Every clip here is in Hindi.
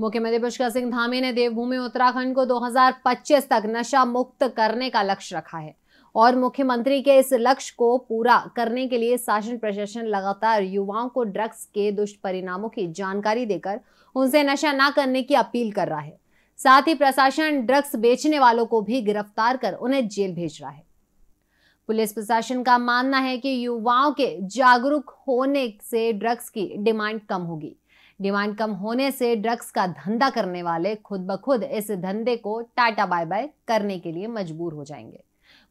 मुख्यमंत्री पुष्कर सिंह धामी ने देवभूमि उत्तराखंड को 2025 तक नशा मुक्त करने का लक्ष्य रखा है और मुख्यमंत्री के इस लक्ष्य को पूरा करने के लिए शासन प्रशासन लगातार युवाओं को ड्रग्स के दुष्परिणामों की जानकारी देकर उनसे नशा न करने की अपील कर रहा है। साथ ही प्रशासन ड्रग्स बेचने वालों को भी गिरफ़्तार कर उन्हें जेल भेज रहा है। पुलिस प्रशासन का मानना है कि युवाओं के जागरूक होने से ड्रग्स की डिमांड कम होगी। डिमांड कम होने से ड्रग्स का धंधा करने वाले खुद ब खुद इस धंधे को टाटा बाय बाय करने के लिए मजबूर हो जाएँगे।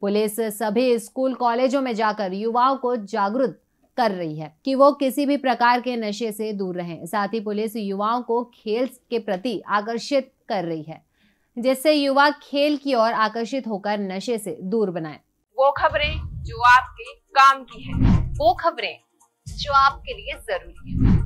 पुलिस सभी स्कूल कॉलेजों में जाकर युवाओं को जागरूक कर रही है कि वो किसी भी प्रकार के नशे से दूर रहें। साथ ही पुलिस युवाओं को खेल के प्रति आकर्षित कर रही है, जिससे युवा खेल की ओर आकर्षित होकर नशे से दूर बनाए। वो खबरें जो आपके काम की है, वो खबरें जो आपके लिए ज़रूरी है।